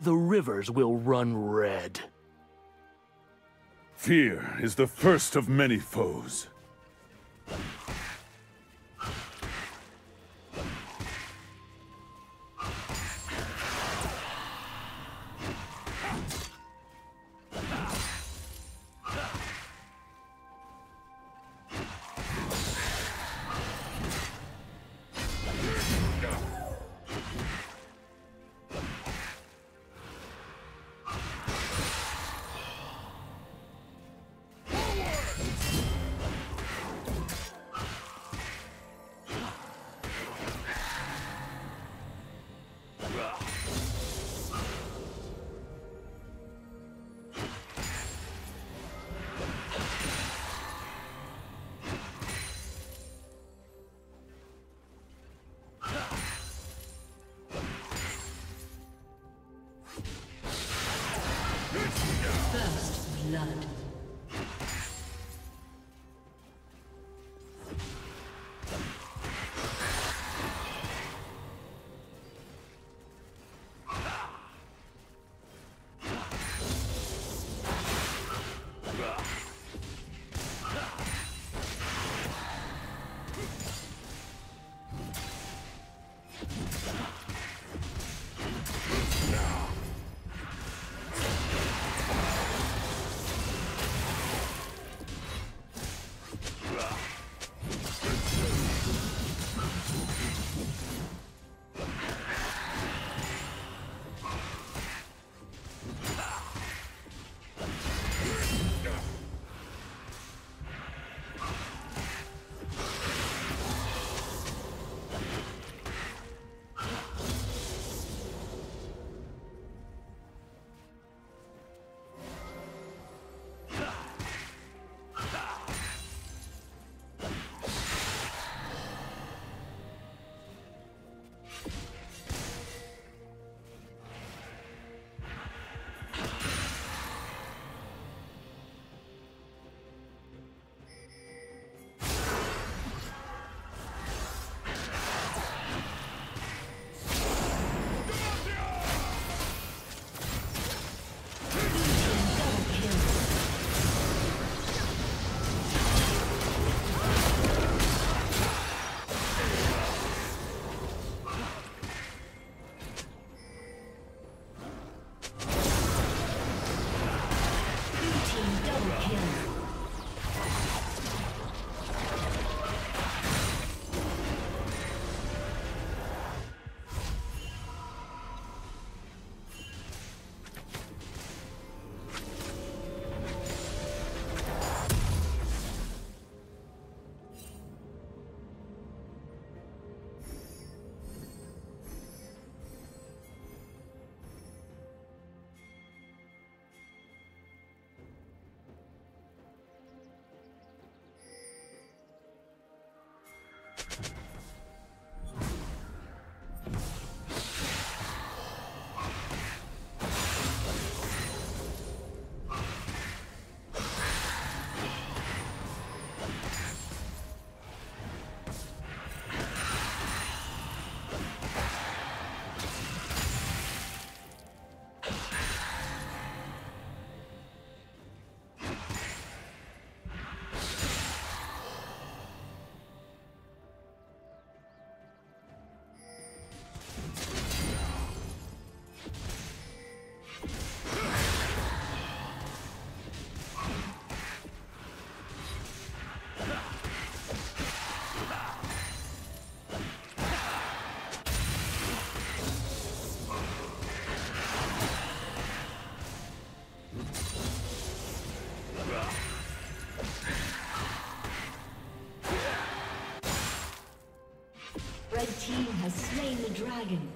the rivers will run red. Fear is the first of many foes. dragon.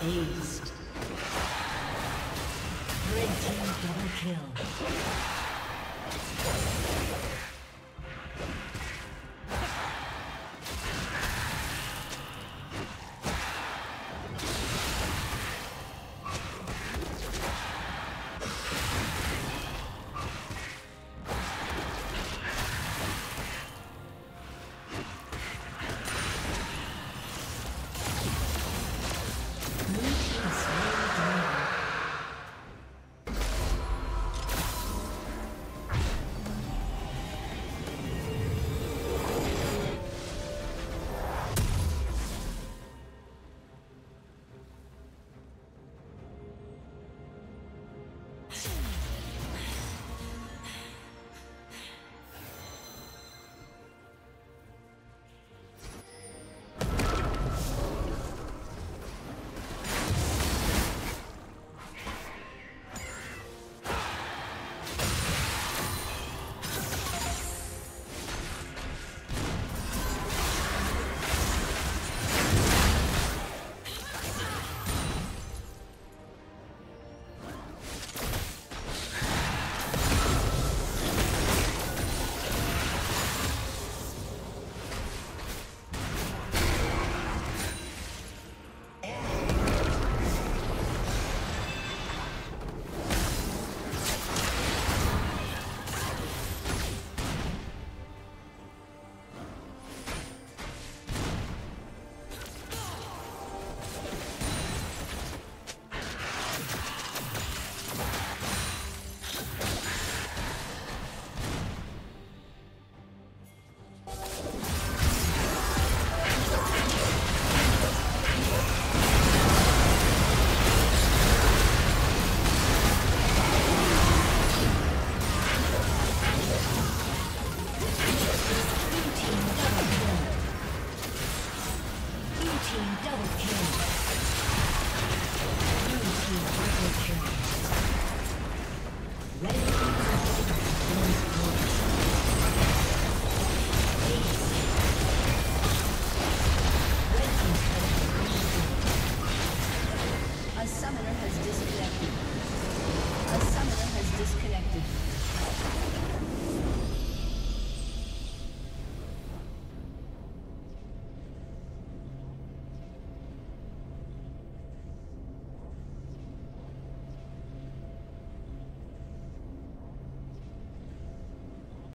Aced. Red team double kill.